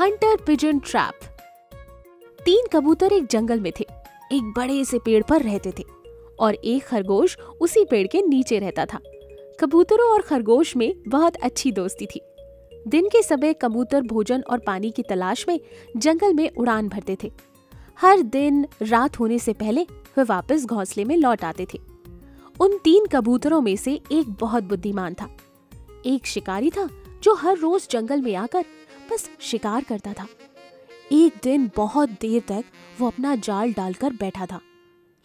Hunter pigeon trap. तीन कबूतर एक जंगल में थे। एक बड़े से पेड़ पर रहते थे और एक खरगोश उसी पेड़ के नीचे रहता था। कबूतरों और खरगोश में बहुत अच्छी दोस्ती थी। दिन के समय कबूतर भोजन और पानी की तलाश में जंगल में उड़ान भरते थे। हर दिन रात होने से पहले वे वापस घोंसले में लौट आते थे। उन तीन कबूतरों में से एक बहुत बुद्धिमान था। एक शिकारी था जो हर रोज जंगल में आकर बस शिकार करता था। एक दिन बहुत देर तक वो अपना जाल डालकर बैठा था।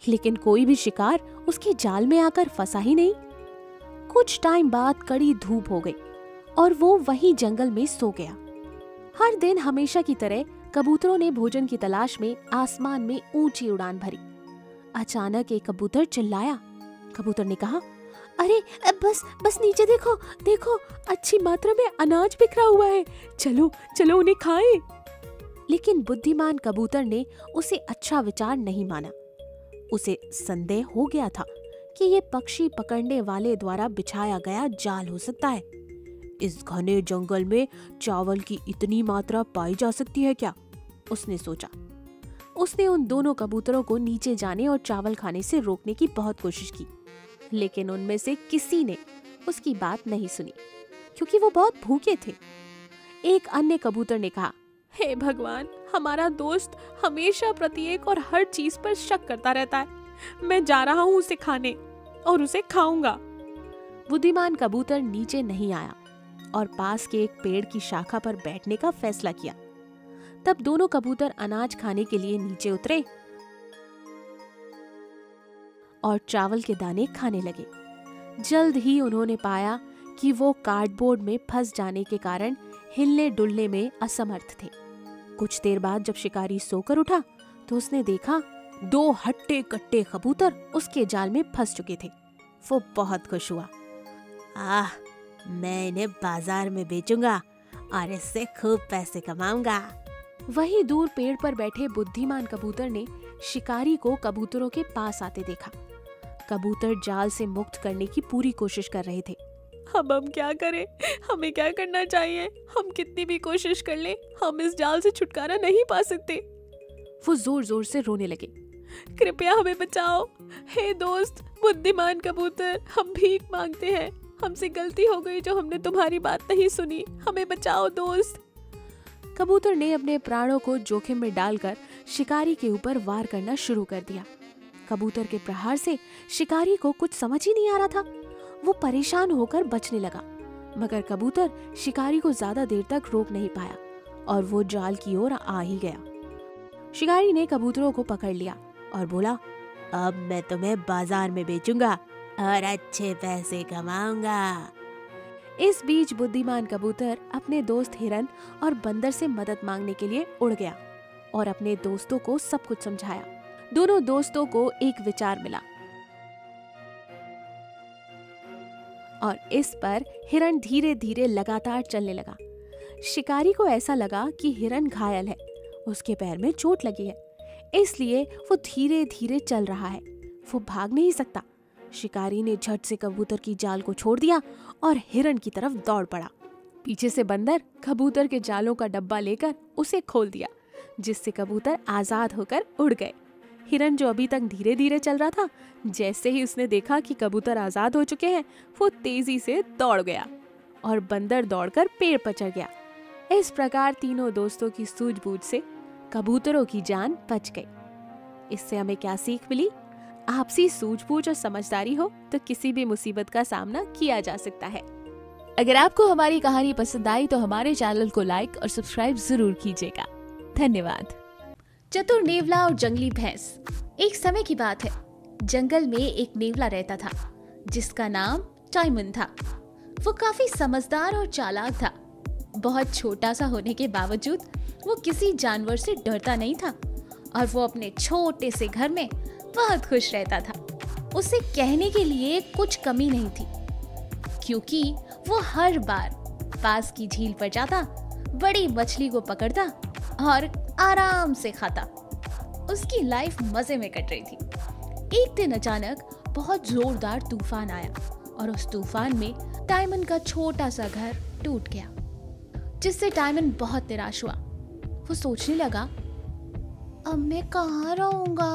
लेकिन कोई भी शिकार उसके जाल में आकर फंसा ही नहीं। कुछ टाइम बाद कड़ी धूप हो गई और वो वहीं जंगल में सो गया। हर दिन हमेशा की तरह कबूतरों ने भोजन की तलाश में आसमान में ऊँची उड़ान भरी। अचानक एक कबूतर चिल्लाया। कबूतर ने कहा अरे बस बस नीचे देखो देखो, अच्छी मात्रा में अनाज बिखरा हुआ है। चलो चलो उन्हें खाएँ। लेकिन बुद्धिमान कबूतर ने उसे अच्छा विचार नहीं माना। उसे संदेह हो गया था कि ये पक्षी पकड़ने वाले द्वारा बिछाया गया जाल हो सकता है। इस घने जंगल में चावल की इतनी मात्रा पाई जा सकती है क्या? उसने सोचा। उसने उन दोनों कबूतरों को नीचे जाने और चावल खाने से रोकने की बहुत कोशिश की। लेकिन उनमें से किसी ने उसकी बात नहीं सुनी, क्योंकि वो बहुत भूखे थे। एक अन्य कबूतर ने कहा, हे hey भगवान, हमारा दोस्त हमेशा प्रत्येक और हर चीज़ पर शक करता रहता है। मैं जा रहा हूँ उसे खाने और उसे खाऊँगा। बुद्धिमान कबूतर नीचे नहीं आया और पास के एक पेड़ की शाखा पर बैठने का फैसला किया। तब दोनों कबूतर अनाज खाने के लिए नीचे उतरे और चावल के दाने खाने लगे। जल्द ही उन्होंने पाया कि वो कार्डबोर्ड में फंस जाने के कारण हिलने डुलने में असमर्थ थे। कुछ देर बाद जब शिकारी सोकर उठा तो उसने देखा दो हट्टे कट्टे कबूतर उसके जाल में फंस चुके थे। वो बहुत खुश हुआ। आह मैं इन्हें बाज़ार में बेचूँगा और इससे खूब पैसे कमाऊँगा। वही दूर पेड़ पर बैठे बुद्धिमान कबूतर ने शिकारी को कबूतरों के पास आते देखा। कबूतर जाल से मुक्त करने की पूरी कोशिश कर रहे थे। अब हम क्या करें? हमें क्या करना चाहिए? हम कितनी भी कोशिश कर ले हम इस जाल से छुटकारा नहीं पा सकते। वो ज़ोर ज़ोर से रोने लगे। कृपया हमें बचाओ। हे दोस्त बुद्धिमान कबूतर हम भीख मांगते हैं। हमसे गलती हो गई जो हमने तुम्हारी बात नहीं सुनी। हमें बचाओ दोस्त। कबूतर ने अपने प्राणों को जोखिम में डालकर शिकारी के ऊपर वार करना शुरू कर दिया। कबूतर के प्रहार से शिकारी को कुछ समझ ही नहीं आ रहा था। वो परेशान होकर बचने लगा, मगर कबूतर शिकारी को ज़्यादा देर तक रोक नहीं पाया और वो जाल की ओर आ ही गया। शिकारी ने कबूतरों को पकड़ लिया और बोला, अब मैं तुम्हें बाज़ार में बेचूँगा और अच्छे पैसे कमाऊँगा। इस बीच बुद्धिमान कबूतर अपने दोस्त हिरन और बंदर से मदद मांगने के लिए उड़ गया और अपने दोस्तों को सब कुछ समझाया। दोनों दोस्तों को एक विचार मिला। और इस पर हिरन धीरे धीरे लगातार चलने लगा। शिकारी को ऐसा लगा कि हिरन घायल है। उसके पैर में चोट लगी है। इसलिए वो धीरे धीरे चल रहा है। वो भाग नहीं सकता। शिकारी ने झट से कबूतर की जाल को छोड़ दिया और हिरण की तरफ़ दौड़ पड़ा। पीछे से बंदर कबूतर के जालों का डब्बा लेकर उसे खोल दिया, जिससे कबूतर आज़ाद होकर उड़ गए। हिरन जो अभी तक धीरे धीरे चल रहा था, जैसे ही उसने देखा कि कबूतर आज़ाद हो चुके हैं, वो तेज़ी से दौड़ गया और बंदर दौड़कर पेड़ पर चढ़ गया। इस प्रकार तीनों दोस्तों की सूझबूझ से कबूतरों की जान बच गई। इससे हमें क्या सीख मिली? आपसी सूझबूझ और समझदारी हो तो किसी भी मुसीबत का सामना किया जा सकता है। अगर आपको हमारी कहानी पसंद आई तो हमारे चैनल को लाइक और सब्सक्राइब ज़रूर कीजिएगा। धन्यवाद। चतुर नेवला और जंगली भैंस। एक समय की बात है, जंगल में एक नेवला रहता था, जिसका नाम टाइमन था। वो काफ़ी समझदार और चालाक था। बहुत छोटा सा होने के बावजूद वो किसी जानवर से डरता नहीं था और वो अपने छोटे से घर में बहुत खुश रहता था। उसे कहने के लिए कुछ कमी नहीं थी, क्योंकि वो हर बार पास की झील पर जाता, बड़ी मछली को पकड़ता और आराम से खाता। उसकी लाइफ मज़े में कट रही थी। एक दिन अचानक बहुत जोरदार तूफ़ान आया और उस तूफ़ान में टाइमन का छोटा सा घर टूट गया, जिससे टाइमन बहुत निराश हुआ। वो सोचने लगा, अब मैं कहाँ रहूँगा?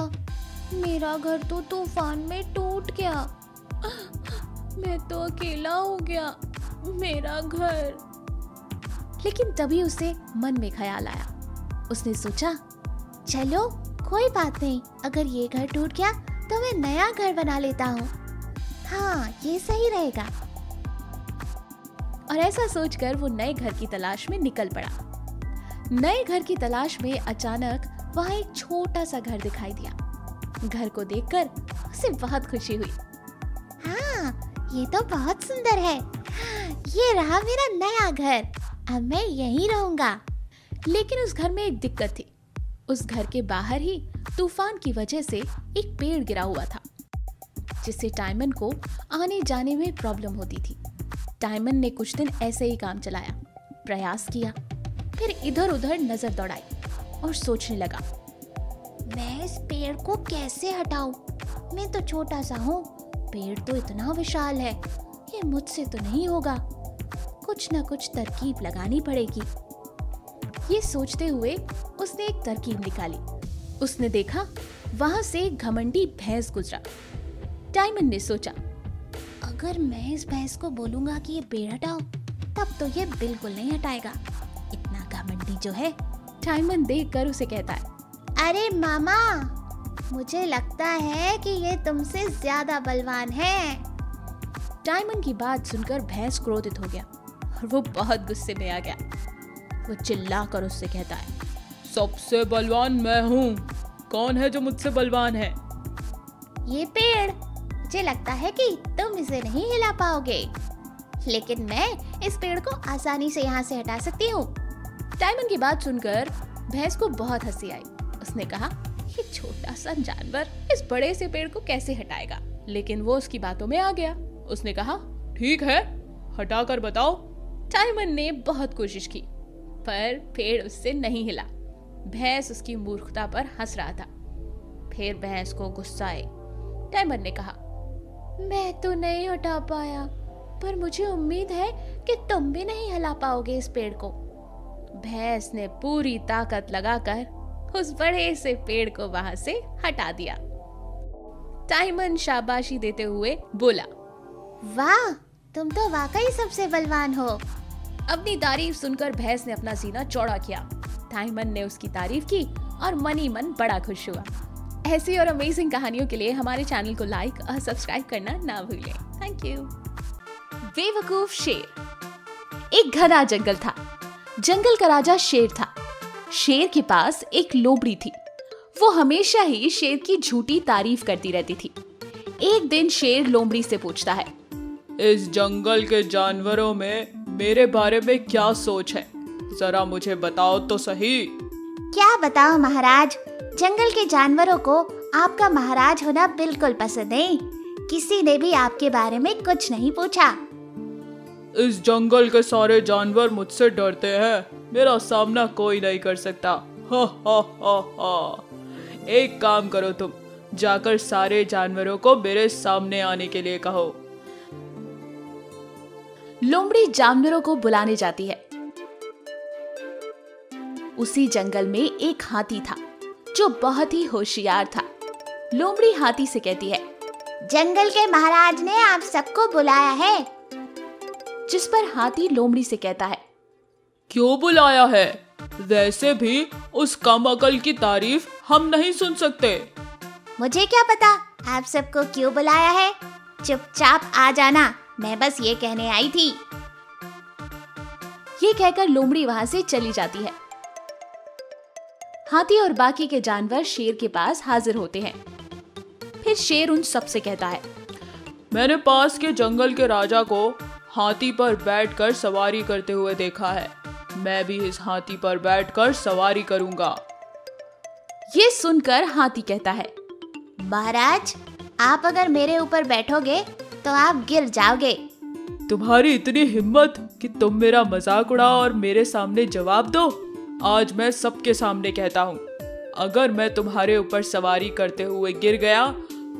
मेरा घर तो तूफ़ान में टूट गया। मैं तो अकेला हो गया। मेरा घर। लेकिन तभी उसे मन में ख्याल आया। उसने सोचा, चलो, कोई बात नहीं। अगर ये घर टूट गया तो मैं नया घर बना लेता हूँ। हाँ ये सही रहेगा। और ऐसा सोचकर वो नए घर की तलाश में निकल पड़ा। नए घर की तलाश में अचानक वहाँ एक छोटा सा घर दिखाई दिया। घर को देखकर उसे बहुत खुशी हुई। हाँ ये तो बहुत सुंदर है। ये रहा मेरा नया घर। अब मैं यहीं रहूँगा। लेकिन उस घर में एक दिक्कत थी। उस घर के बाहर ही तूफ़ान की वजह से एक पेड़ गिरा हुआ था, जिससे टाइमन को आने जाने में प्रॉब्लम होती थी। टाइमन ने कुछ दिन ऐसे ही काम चलाया, प्रयास किया, फिर इधर उधर नज़र दौड़ाई और सोचने लगा, मैं इस पेड़ को कैसे हटाऊं? मैं तो छोटा सा हूँ, पेड़ तो इतना विशाल है, ये मुझसे तो नहीं होगा। कुछ ना कुछ तरकीब लगानी पड़ेगी। ये सोचते हुए उसने एक तरकीब निकाली। उसने देखा, वहाँ से घमंडी भैंस गुजरा। टाइमन ने सोचा, अगर मैं इस भैंस को बोलूँगा कि ये पेड़ हटाओ तब तो ये बिल्कुल नहीं हटाएगा। इतना घमंडी जो है टाइमन देख कर उसे कहता है, अरे मामा, मुझे लगता है कि ये तुमसे ज़्यादा बलवान है। डायमंड की बात सुनकर भैंस क्रोधित हो गया और वो बहुत गुस्से में आ गया। वो चिल्ला कर उससे कहता है सबसे बलवान मैं हूँ। कौन है जो मुझसे बलवान है? ये पेड़ मुझे लगता है कि तुम इसे नहीं हिला पाओगे। लेकिन मैं इस पेड़ को आसानी से यहाँ से हटा सकती हूँ। टाइमन की बात सुनकर भैंस को बहुत हँसी आई। उसने कहा ये छोटा सा जानवर इस बड़े से पेड़ को कैसे हटाएगा? लेकिन वो उसकी बातों में आ गया। उसने कहा ठीक है हटा कर बताओ। टाइमन ने बहुत कोशिश की। पर पेड़ उससे नहीं हिला। भैंस उसकी मूर्खता पर हंस रहा था। फिर भैंस को गुस्सा आए टाइमन ने कहा, मैं तो नहीं हटा पाया, पर मुझे उम्मीद है कि तुम भी नहीं हिला पाओगे इस पेड़ को। भैंस ने पूरी ताकत लगाकर उस बड़े से पेड़ को वहाँ से हटा दिया। टाइमन शाबाशी देते हुए बोला, वाह, तुम तो वाकई सबसे बलवान हो। अपनी तारीफ़ सुनकर भैंस ने अपना सीना चौड़ा किया। टाइमन ने उसकी तारीफ़ की और मनी मन बड़ा खुश हुआ। ऐसी और अमेजिंग कहानियों के लिए हमारे चैनल को लाइक और सब्सक्राइब करना ना भूलें। थैंक यू बेवकूफ़ शेर। एक घना जंगल था। जंगल का राजा शेर था। शेर के पास एक लोबड़ी थी। वो हमेशा ही शेर की झूठी तारीफ़ करती रहती थी। एक दिन शेर लोमड़ी से पूछता है, इस जंगल के जानवरों में मेरे बारे में क्या सोच है? जरा मुझे बताओ तो सही। क्या बताओ महाराज? जंगल के जानवरों को आपका महाराज होना बिल्कुल पसंद नहीं। किसी ने भी आपके बारे में कुछ नहीं पूछा। इस जंगल के सारे जानवर मुझसे डरते हैं। मेरा सामना कोई नहीं कर सकता। हा हा हा हा। एक काम करो तुम जाकर सारे जानवरों को मेरे सामने आने के लिए कहो। लोमड़ी जानवरों को बुलाने जाती है। उसी जंगल में एक हाथी था जो बहुत ही होशियार था। लोमड़ी हाथी से कहती है जंगल के महाराज ने आप सबको बुलाया है। जिस पर हाथी लोमड़ी से कहता है क्यों बुलाया है? वैसे भी उस कम अकल की तारीफ़ हम नहीं सुन सकते। मुझे क्या पता आप सबको क्यों बुलाया है? चुपचाप आ जाना। मैं बस ये कहने आई थी। ये कहकर लोमड़ी वहाँ से चली जाती है। हाथी और बाकी के जानवर शेर के पास हाजिर होते हैं। फिर शेर उन सबसे कहता है मैंने पास के जंगल के राजा को हाथी पर बैठकर सवारी करते हुए देखा है। मैं भी इस हाथी पर बैठकर सवारी करूँगा। ये सुनकर हाथी कहता है महाराज आप अगर मेरे ऊपर बैठोगे तो आप गिर जाओगे। तुम्हारी इतनी हिम्मत कि तुम मेरा मज़ाक उड़ाओ और मेरे सामने जवाब दो आज मैं सबके सामने कहता हूँ। अगर मैं तुम्हारे ऊपर सवारी करते हुए गिर गया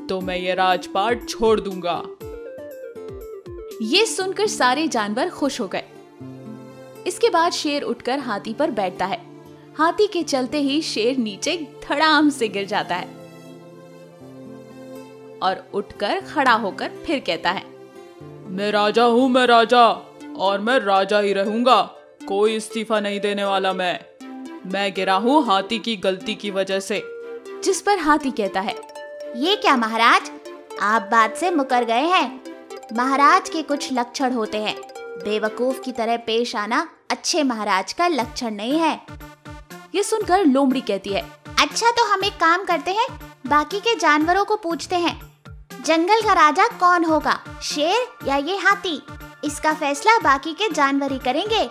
तो मैं ये राजपाट छोड़ दूँगा। ये सुनकर सारे जानवर खुश हो गए। इसके बाद शेर उठकर हाथी पर बैठता है। हाथी के चलते ही शेर नीचे धड़ाम से गिर जाता है। और उठकर खड़ा होकर फिर कहता है मैं राजा हूँ मैं राजा और मैं राजा ही रहूँगा। कोई इस्तीफा नहीं देने वाला मैं। मैं गिरा हूँ हाथी की गलती की वजह से। जिस पर हाथी कहता है ये क्या महाराज? आप बात से मुकर गए हैं। महाराज के कुछ लक्षण होते हैं। बेवकूफ़ की तरह पेश आना अच्छे महाराज का लक्षण नहीं है। ये सुनकर लोमड़ी कहती है अच्छा तो हम एक काम करते हैं। बाकी के जानवरों को पूछते हैं, जंगल का राजा कौन होगा, शेर या ये हाथी? इसका फैसला बाकी के जानवर ही करेंगे।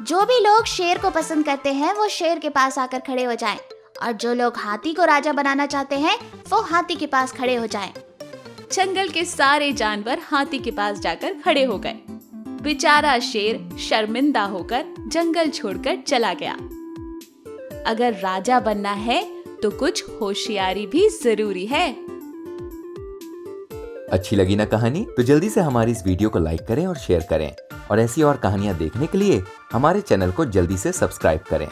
जो भी लोग शेर को पसंद करते हैं, वो शेर के पास आकर खड़े हो जाएँ, और जो लोग हाथी को राजा बनाना चाहते हैं, वो हाथी के पास खड़े हो जाएँ। जंगल के सारे जानवर हाथी के पास जाकर खड़े हो गए। बेचारा शेर शर्मिंदा होकर जंगल छोड़कर चला गया। अगर राजा बनना है तो कुछ होशियारी भी ज़रूरी है। अच्छी लगी ना कहानी? तो जल्दी से हमारी इस वीडियो को लाइक करें और शेयर करें। और ऐसी और कहानियाँ देखने के लिए हमारे चैनल को जल्दी से सब्सक्राइब करें।